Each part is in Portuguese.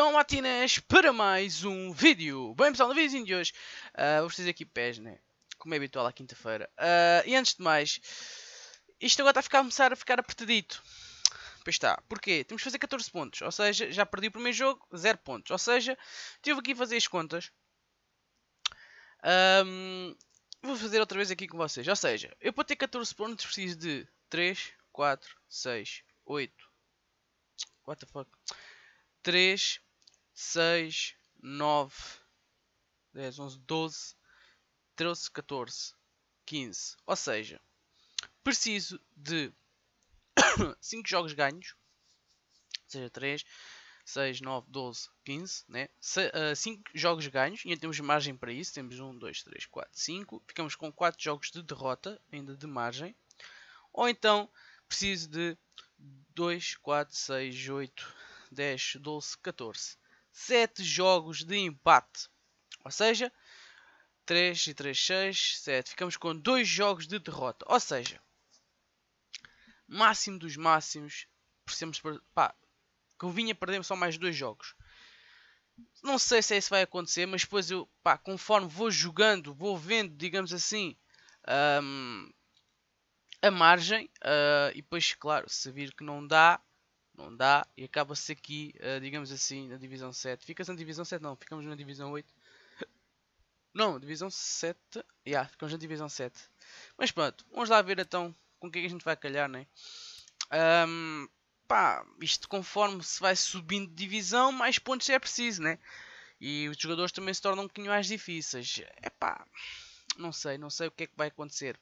pessoal, daqui é o Matinés para mais um vídeo. Bem pessoal, no vídeo de hoje uh, vou fazer aqui pés, né? Como é habitual à quinta-feira. Uh, e antes de mais, isto agora está a ficar, começar a ficar apertadito. Pois está, porquê? Temos que fazer 14 pontos, ou seja, já perdi o primeiro jogo, 0 pontos. Ou seja, tive aqui a fazer as contas. Um, vou fazer outra vez aqui com vocês. Ou seja, eu para ter 14 pontos preciso de 3, 4, 6, 8. What the fuck? 3, 6, 9, 10, 11, 12, 13, 14, 15. Ou seja, preciso de 5 jogos ganhos, ou seja, 3, 6, 9, 12, 15, né? 5 uh, jogos ganhos, e ainda temos margem para isso. Temos 1, 2, 3, 4, 5. Ficamos com 4 jogos de derrota, ainda de margem. Ou então preciso de 2, 4, 6, 8, 10, 12, 14. 7 jogos de empate. Ou seja, 3 e 3, 6, 7. Ficamos com 2 jogos de derrota. Ou seja, máximo dos máximos. Precisamos, pá, convinha perder só mais 2 jogos. Não sei se isso vai acontecer, mas depois eu, pá, conforme vou jogando, vou vendo, digamos assim, um, a margem. Uh, e depois, claro, se vir que não dá, não dá e acaba-se aqui, uh, digamos assim, na divisão 7. Fica-se na divisão 7, não, ficamos na divisão 8. Não, divisão 7. Já, yeah, ficamos na divisão 7. Mas pronto, vamos lá ver então com o que, é que a gente vai calhar, né? Um, pá, isto conforme se vai subindo de divisão, mais pontos é preciso, né? E os jogadores também se tornam um bocadinho mais difíceis. É pá, não sei, não sei o que é que vai acontecer.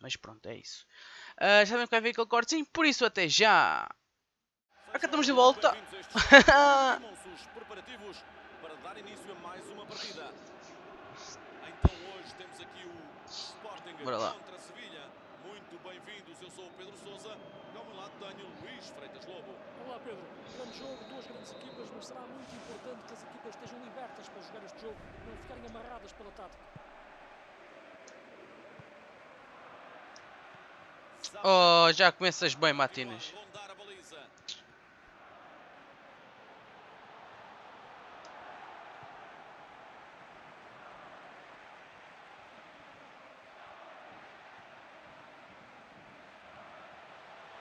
Mas pronto, é isso. Uh, já sabem que vai ver aquele cortezinho, por isso até já! Aqui estamos de volta. preparativos para dar início a mais uma partida. Então hoje temos aqui o Sporting contra Sevilha. Muito bem-vindos, eu sou o Pedro Sousa. Ao meu lado tenho Luís Freitas Lobo. Olá Pedro, grande jogo, duas grandes equipas, mas será muito importante que as equipas estejam libertas para jogar este jogo, não ficarem amarradas pela tática. Oh, já começas bem, Matinas.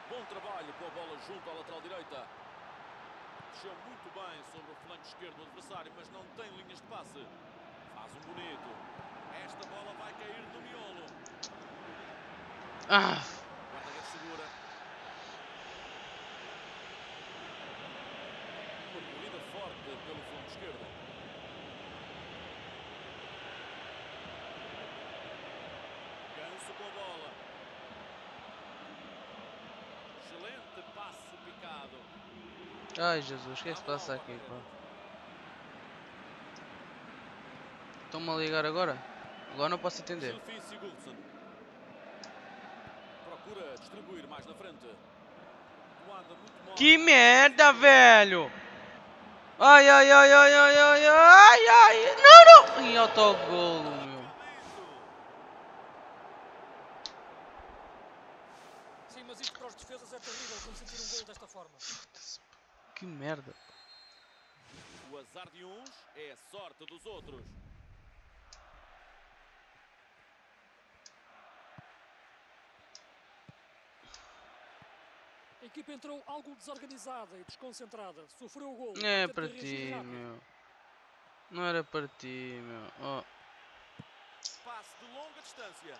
Bom trabalho com a bola junto à lateral direita. Desceu muito bem sobre o flanco esquerdo do adversário, mas não tem linhas de passe. Faz um bonito. Esta bola vai cair no miolo. Ah. Guarda-redes segura. Uma corrida forte pelo flanco esquerdo. Ganso com a bola. Excelente passe picado. Ai Jesus, o que é que se passa aqui, pá? Estão-me a ligar agora? Agora não posso entender. Procura distribuir mais na frente. Que merda, velho! Ai, ai, ai, ai, ai, ai, ai, ai, não, não! Em autogolo, mas isto para os defesas é terrível consentir um gol desta forma. Que merda. O azar de uns é a sorte dos outros. A equipa entrou algo desorganizada e desconcentrada. Sofreu o gol. É para ti, meu. Não era para ti, meu. Oh. Passe de longa distância.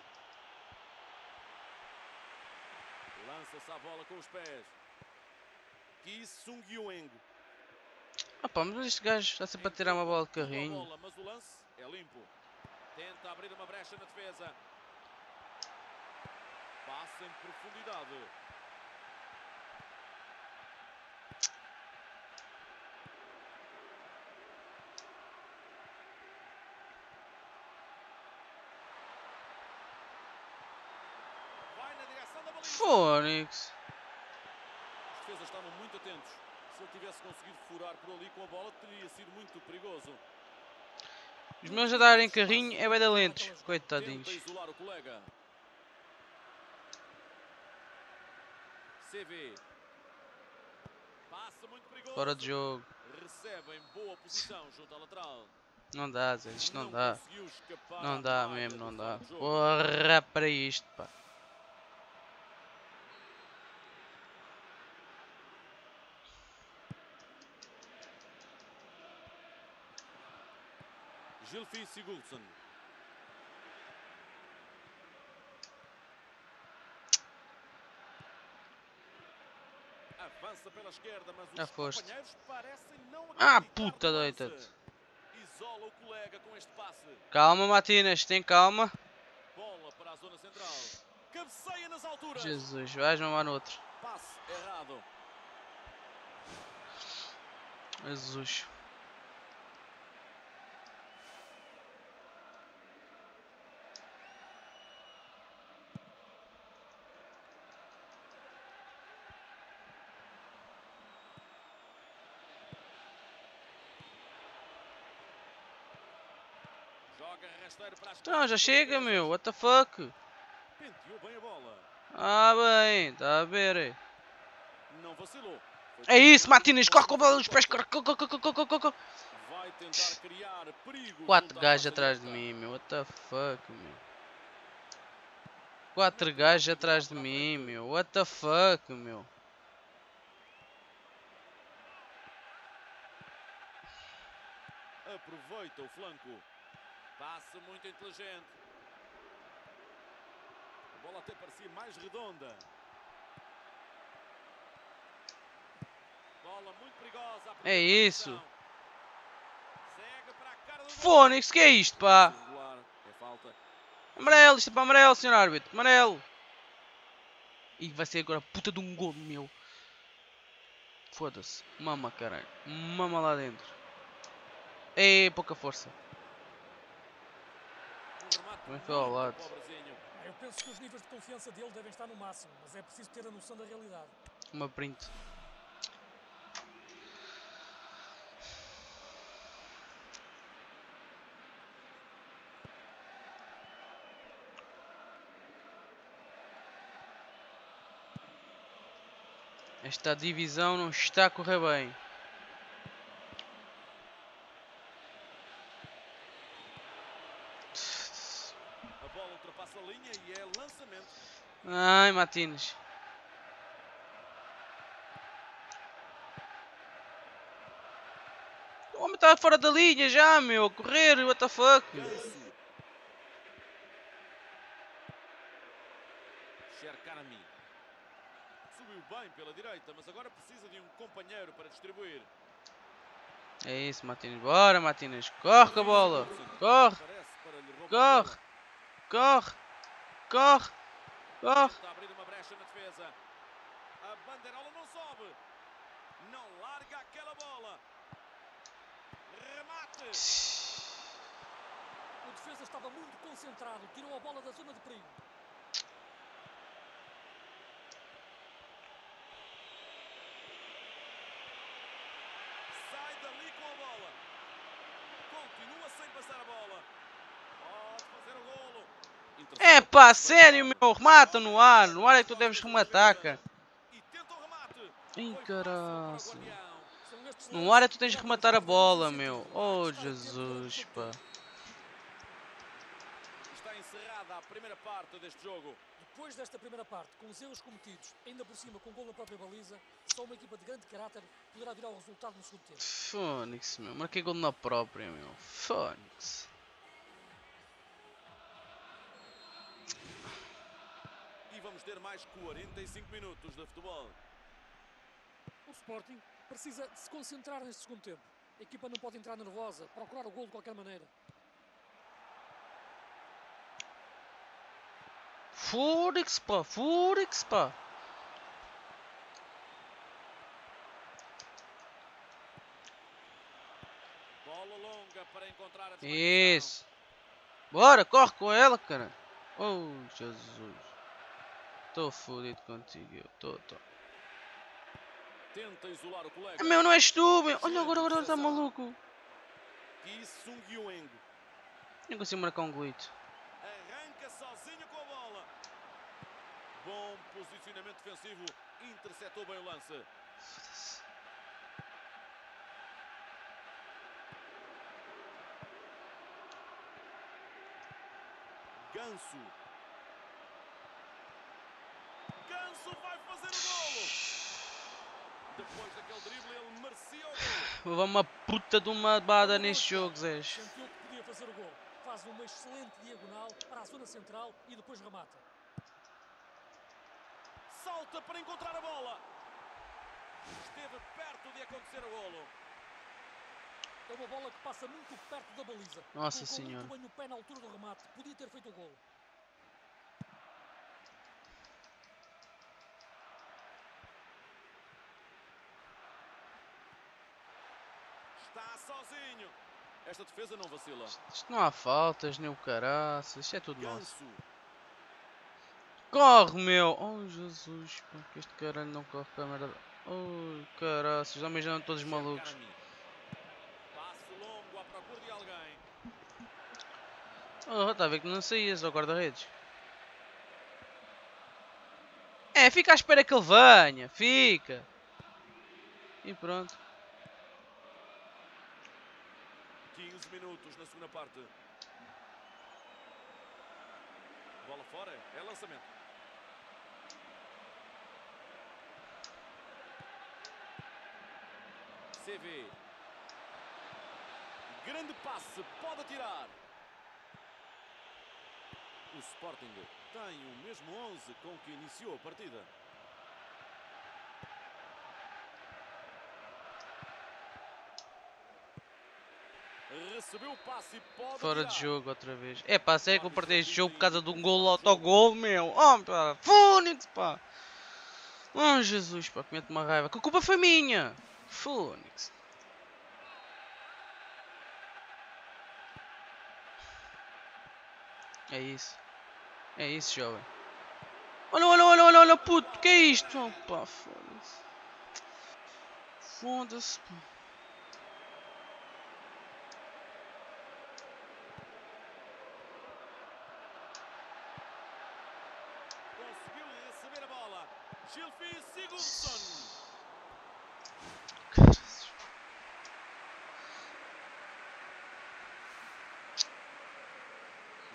Lança-se a bola com os pés. Ki Sung Yueng. Ah pá, mas este gajo está sempre a tirar uma bola de carrinho. Bola, mas o lance é limpo. Tenta abrir uma brecha na defesa. Passa em profundidade. Fónix. Os defesas estavam muito atentos. Se ele tivesse conseguido furar por ali com a bola, teria sido muito perigoso. Os meus a darem carrinho é bem da lentos. Coitadinhos. isolar o colega. CV. Passa muito perigoso. Fora de jogo. recebe em boa posição junto à lateral. Não dá, Zé, isto não Não dá. Não dá mesmo, não dá. Porra para isto, pá. Gilfi Sigurdsson. Avança pela esquerda, mas os foste. companheiros parecem não Ah, puta, deita-te. Isola o colega com este passe. Calma, Matinas, tem calma. Bola para a zona central. Cabeceia nas alturas. Jesus, vais mamar no outro. Passe errado. Jesus. Então, já chega, meu. What the fuck? Ah, bem, tá a ver. Foi É isso, Matinas, corre com a bola nos pés. Corre, corre, corre, corre, corre, corre. Quatro gajos atrás de mim, meu. What the fuck, meu. Quatro gajos atrás de mim, meu. What the fuck, meu. Aproveita o flanco. Passe muito inteligente. A bola até parecia mais redonda. Bola muito perigosa. É isso. posição. Segue para a cara do gol. Fónix, que é isto, pá? É. Amarelo, isto é para amarelo, senhor árbitro. Amarelo. E vai ser agora puta de um gol meu. Foda-se. Mama, caralho. Mama lá dentro. Ei, pouca força. Um foi ao muito lado. Ah, Eu penso que os níveis de confiança dele devem estar no máximo, mas é preciso ter a noção da realidade. Uma print. Esta divisão não está a correr bem. Bola ultrapassa a linha e é lançamento. Ai, Martínez. O homem está fora da linha já, meu. A correr, what the fuck. Sherkarami. Subiu bem pela direita, mas agora precisa de um companheiro para distribuir. É isso, Martínez. Bora, Martínez. Corre com a bola. Corre, corre. Corre, corre, corre. Está a abrir uma brecha na defesa. A bandeirola não sobe. Não larga aquela bola. Remate. O defesa estava muito concentrado, tirou a bola da zona de perigo. Sai dali com a bola. Continua sem passar a bola. Pode fazer o golo. É pá, sério, meu. Remata no ar. No ar é que tu deves rematar, cara. O. Ih, o estes No ar é que tu tens de rematar a bola, meu. Oh, Jesus, o pá. Está encerrada a primeira parte deste jogo. Depois desta primeira parte, com os erros cometidos, ainda por cima com gol na própria baliza, só uma equipa de grande caráter poderá virar o resultado no segundo tempo. Fónix, meu. Marquei gol na própria, meu. Fónix. Ter mais 45 minutos de futebol. O Sporting precisa de se concentrar neste segundo tempo. A equipa não pode entrar nervosa, procurar o gol de qualquer maneira. Fónix, pá. Fónix, pá. Bola longa para encontrar a. Isso. Bora, corre com ela, cara. Oh, Jesus. Estou fodido contigo, eu tô, tô. Tenta isolar o colega. É meu, não és tu, meu. Olha agora, agora está maluco. Não consigo marcar um glitch. Arranca sozinho com a bola. Bom posicionamento defensivo. Interceptou bem o lance. Ganso levar uma puta de uma bada neste jogo, Zé. Sentiu que podia fazer o gol. Faz uma excelente diagonal para a zona central e depois remata. Salta para encontrar a bola. Esteve perto de acontecer o golo. É uma bola que passa muito perto da baliza. Nossa Colocou Senhora. muito bem o pé na altura do remate. Podia ter feito o golo. Está sozinho. Esta defesa não vacila. Isto não há faltas, nem o caraças. Isto é tudo nosso. Corre, meu! Oh, Jesus, pá, que este caralho não corre para a merda. Oh, caraças, já me já todos malucos. Oh, está a ver que não saías ao guarda-redes. É, fica à espera que ele venha, fica. E pronto. 15 minutos na segunda parte. Bola fora. É lançamento. CV. Grande passe. Pode atirar. O Sporting tem o mesmo 11 com que iniciou a partida. Recebeu o passe e pode Fora de jogo outra vez. É pá, sério que eu perdi este jogo por causa de um gol autogol, meu. Oh, pá, Fónix, pá. Oh, Jesus, pá, que mete uma raiva. Que a culpa foi minha. Fónix. É isso. É isso, jovem. Olha, olha, olha, olha, olha, puto, que é isto? Oh, pá, foda-se. Foda-se, pá. Conseguiu receber a Gilfi Sigurdsson.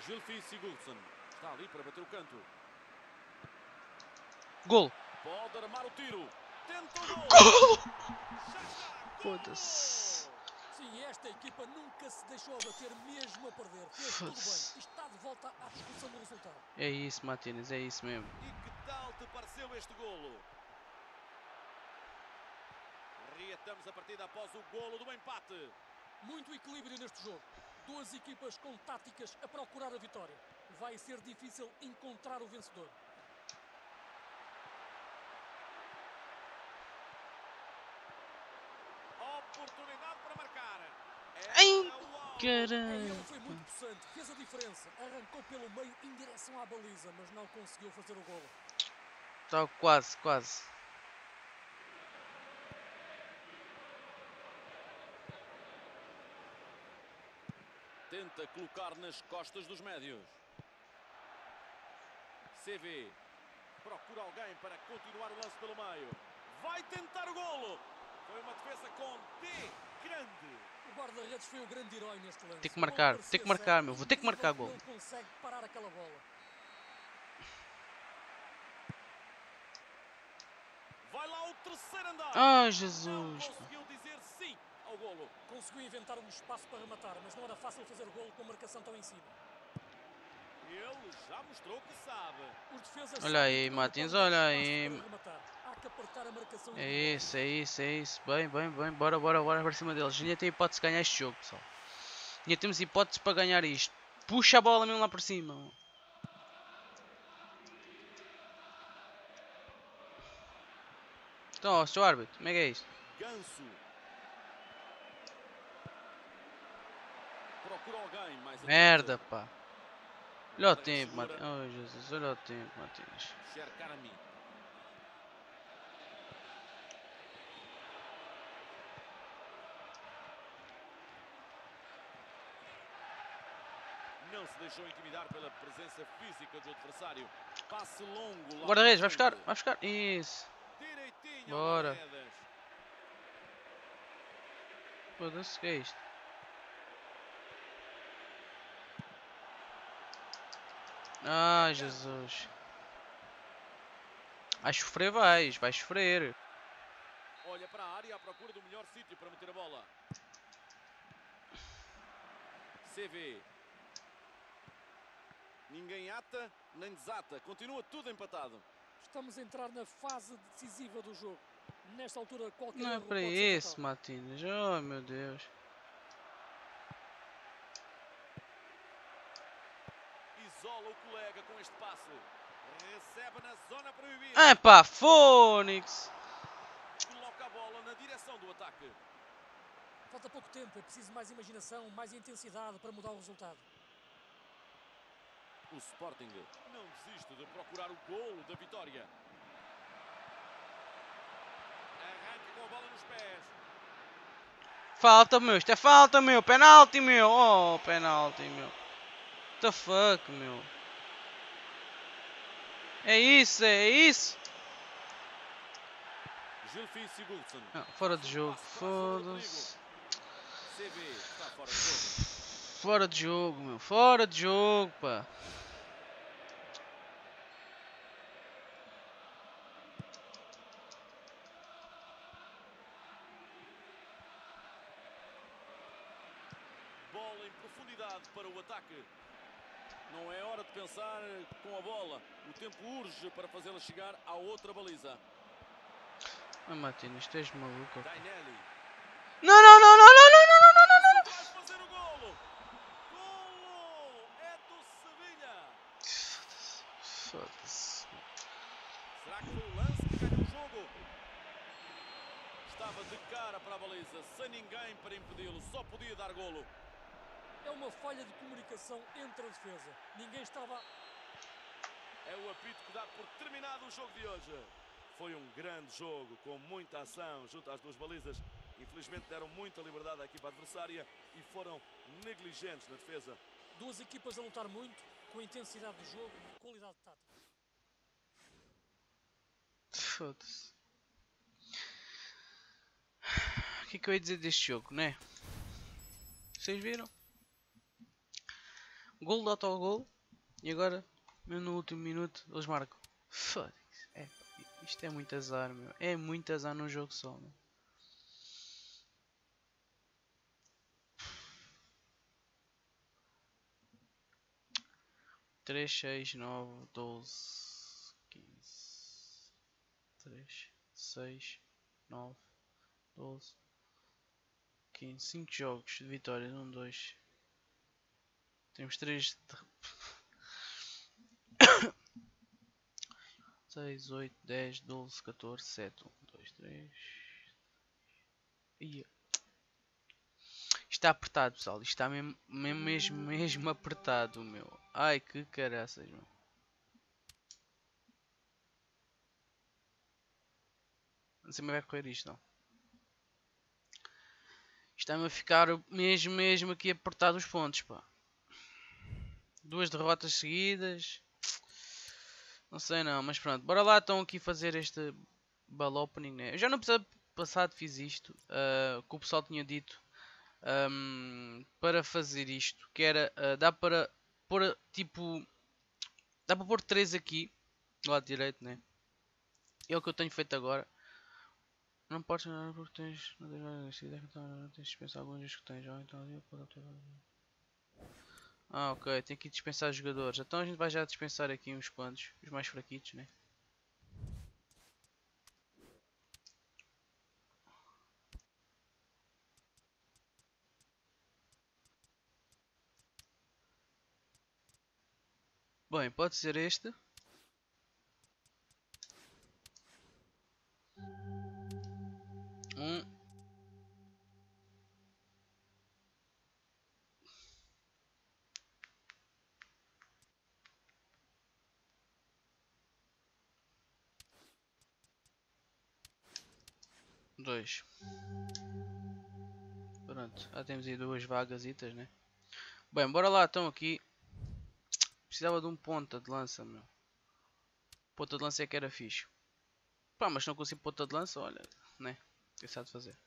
Gilfi Sigurdsson. Está ali para bater o canto. Gol. Pode armar o tiro. Tenta o gol. Foda-se. Sim, esta equipa nunca se deixou abater mesmo a perder. Fez tudo bem. E está de volta à discussão do resultado. É isso, Martínez, é isso mesmo. E que tal te pareceu este golo? Reatamos a partida após o golo do empate. Muito equilíbrio neste jogo. Duas equipas com táticas a procurar a vitória. Vai ser difícil encontrar o vencedor. Oportunidade para marcar. Ai, É Caralho. foi muito possante, fez a diferença. Arrancou pelo meio em direção à baliza, mas não conseguiu fazer o golo. Tá quase, quase. Tenta colocar nas costas dos médios. CV. Procura alguém para continuar o lance pelo meio. Vai tentar o golo. Foi uma defesa com D grande. O guarda-redes foi o grande herói neste lance. Tem que marcar, tem que marcar, certo, meu, vou ter que marcar golo. Não consegue parar aquela bola. Vai lá o terceiro andar. Ai, Não Jesus. conseguiu dizer sim ao golo. Conseguiu inventar um espaço para rematar, mas não era fácil fazer o golo com a marcação tão em cima. Ele já mostrou que sabe. Os defesas Olha aí, Martins, ter olha aí. É isso, é isso, é isso. Bem, bem, bem. Bora, bora, bora para cima deles. Ainda tem hipótese de ganhar este jogo, pessoal. Ainda temos hipótese para ganhar isto. Puxa a bola mesmo lá por cima. Então, ó, seu árbitro, como é que é isto? Ganso. Merda, pá. Olha o tempo. Martins. Oh, Jesus, olha o tempo, Martins. Não se deixou intimidar pela presença física do adversário. Passe longo lá. Guarda-redes, vai buscar, vai buscar. Isso. Direitinho Bora. Foda-se, o que é isto? Ai, Jesus. Vai sofrer, vais. Vai sofrer. Olha para a área à procura do melhor sítio para meter a bola. CV. Ninguém ata nem desata. Continua tudo empatado. Estamos a entrar na fase decisiva do jogo. Nesta altura, qualquer Não é para isso. Martínez. Oh, meu Deus. Isola o colega com este passe. Recebe na zona proibida. Ah, pá, Fónix. Coloca a bola na direção do ataque. Falta pouco tempo, é preciso mais imaginação, mais intensidade para mudar o resultado. O Sporting não desiste de procurar o golo da vitória. Arranca com a bola nos pés. Falta, meu. Isto é falta, meu. Penalti, meu. Oh, penalti, meu. What the fuck, meu. É isso, é isso. Fora de jogo. Foda-se. Fora de jogo. Meu. Fora de jogo, pá. Bola em profundidade para o ataque. Não é hora de pensar com a bola. O tempo urge para fazê-la chegar à outra baliza. Ah, tu és maluco. Dainelli. Cara para a baliza, sem ninguém para impedi-lo. Só podia dar golo. É uma falha de comunicação entre a defesa. Ninguém estava É o apito que dá por terminado o jogo de hoje. Foi um grande jogo, com muita ação junto às duas balizas. Infelizmente deram muita liberdade à equipa adversária e foram negligentes na defesa. duas equipas a lutar muito, com a intensidade do jogo e qualidade tática. Foda-se. O que que eu ia dizer deste jogo, né? Vocês viram? Gol de autogol e agora, mesmo no último minuto, eles marcam. Foda-se. É, isto é muito azar, meu. É muito azar num jogo só, meu. Três, seis, nove, doze, quinze, três, seis, nove, doze, quinze, cinco jogos de vitórias, um, dois. Temos três de... 6, 8, 10, 12, 14, 7, 1, 2, 3. Ia. Isto está apertado, pessoal. Isto está mesmo, mesmo, mesmo, apertado, meu. Ai, que caraças, meu. Não sei como vai correr isto, não. Está-me a ficar mesmo, mesmo aqui apertado os pontos, pá. Duas derrotas seguidas. Não sei não, mas pronto. Bora lá então aqui fazer este ball opening, né? Eu já no passado fiz isto. Uh, que o pessoal tinha dito. um, para fazer isto. Que era, uh, dá para pôr tipo... Dá para pôr 3 aqui. Do lado direito, né? É o que eu tenho feito agora. Não podes nada porque tens... Não tens nada neste não tens de dispensar alguns dos que tens. Ou então ali pode obter... Ah, ok. Tem que dispensar jogadores. Então a gente vai já dispensar aqui uns quantos. Os mais fraquitos, né? Bem, pode ser este. Pronto, já temos aí duas vagasitas, né? Bem, bora lá então aqui. Precisava de um ponta de lança, meu. Ponta de lança é que era fixe. Pá, mas não consigo ponta de lança, olha, né? O que é sabe fazer?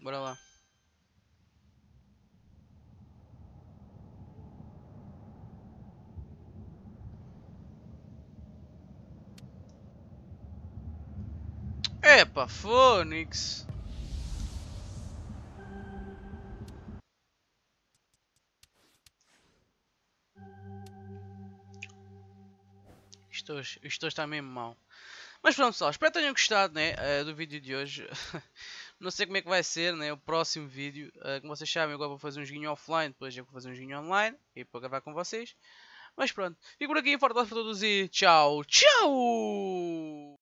Bora lá. Epa, Fônix. Isto hoje, está mesmo mal. Mas pronto pessoal, espero que tenham gostado né, uh, do vídeo de hoje. Não sei como é que vai ser né, o próximo vídeo. Uh, como vocês sabem, agora vou fazer um joguinho offline, depois eu vou fazer um joguinho online e para gravar com vocês. Mas pronto, fico por aqui, forte abraço para todos e tchau, tchau!